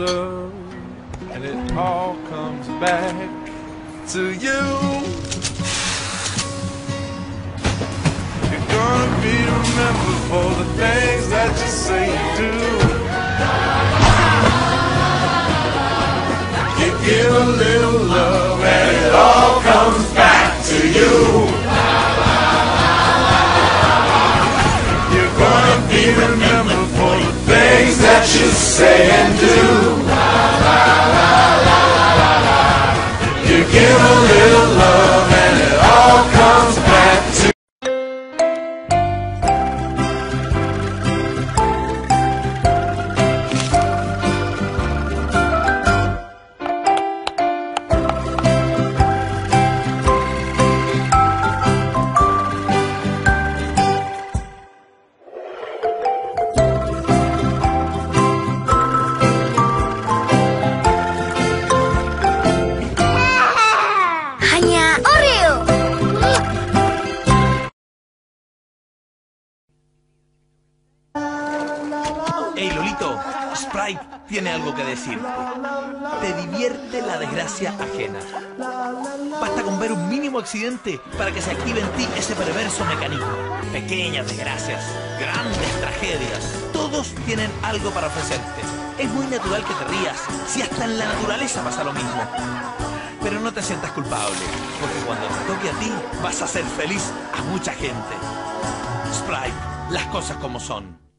love, and it all comes back to you. You're gonna be remembered for the things that you say you do. You give a little love, and it all comes back to you. You're gonna be remembered that you say and do. You give a little love Sprite tiene algo que decirte. Te divierte la desgracia ajena. Basta con ver un mínimo accidente para que se active en ti ese perverso mecanismo. Pequeñas desgracias, grandes tragedias, todos tienen algo para ofrecerte. Es muy natural que te rías, si hasta en la naturaleza pasa lo mismo. Pero no te sientas culpable, porque cuando te toque a ti, vas a hacer feliz a mucha gente. Sprite, las cosas como son.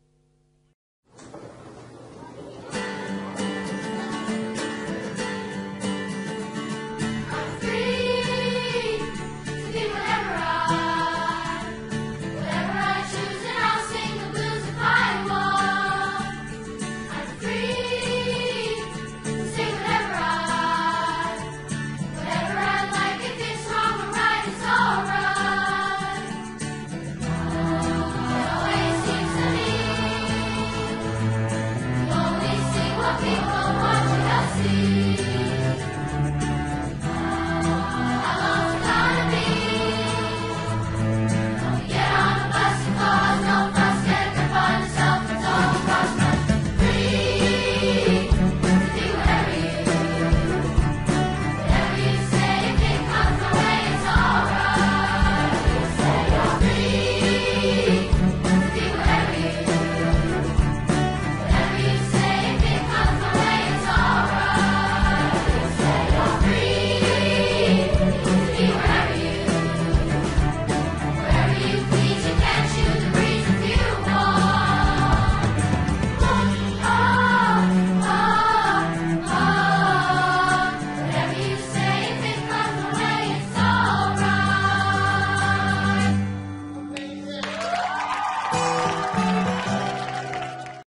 People